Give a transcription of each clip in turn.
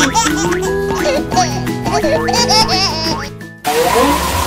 Ha ha ha ha!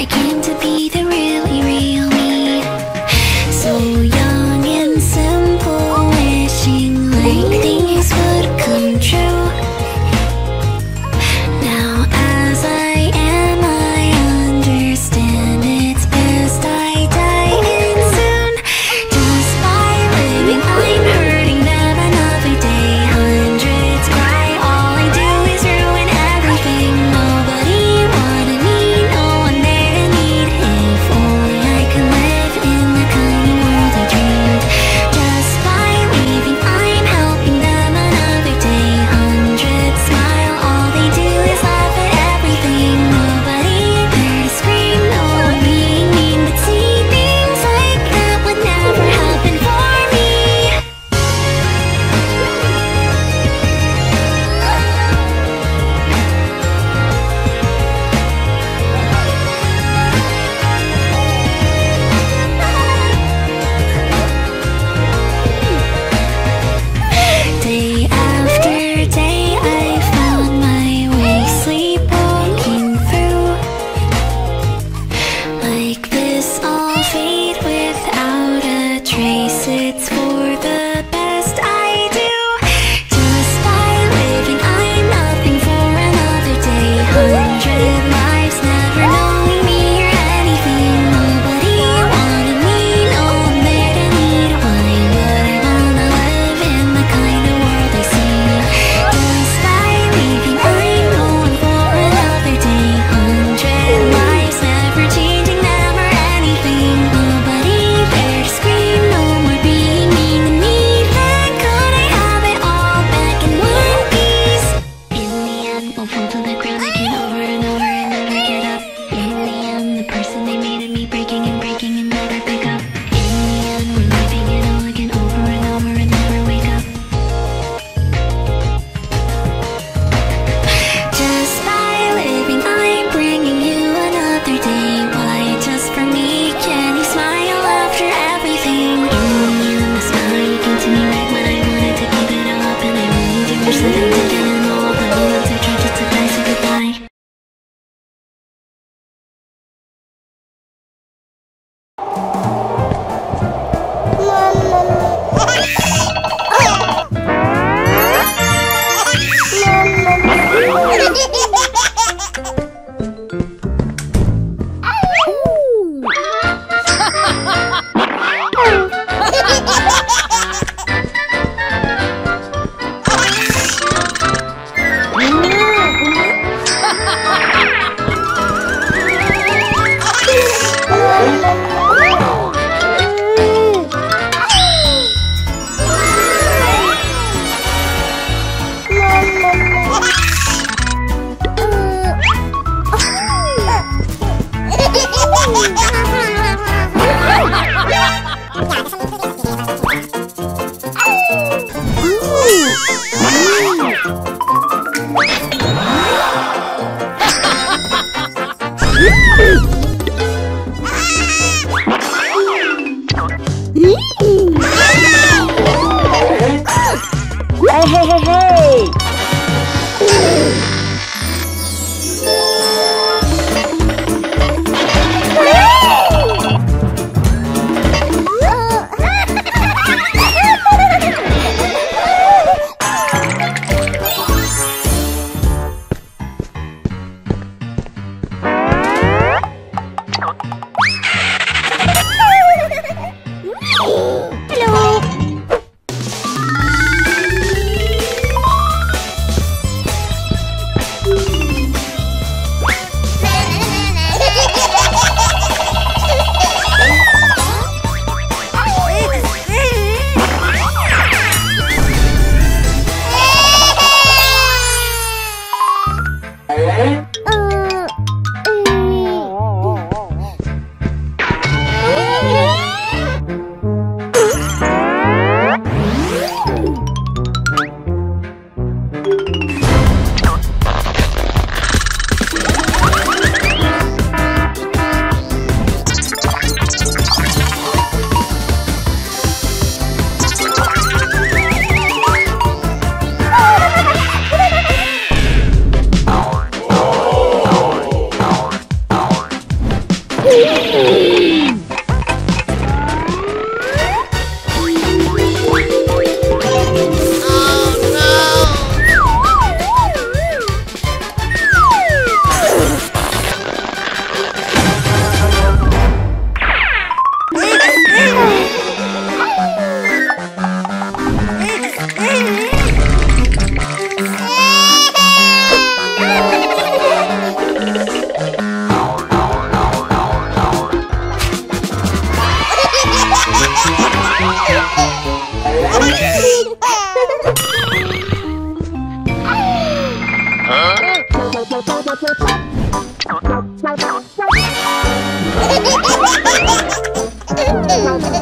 I can't it's hey, hey, hey. Bye.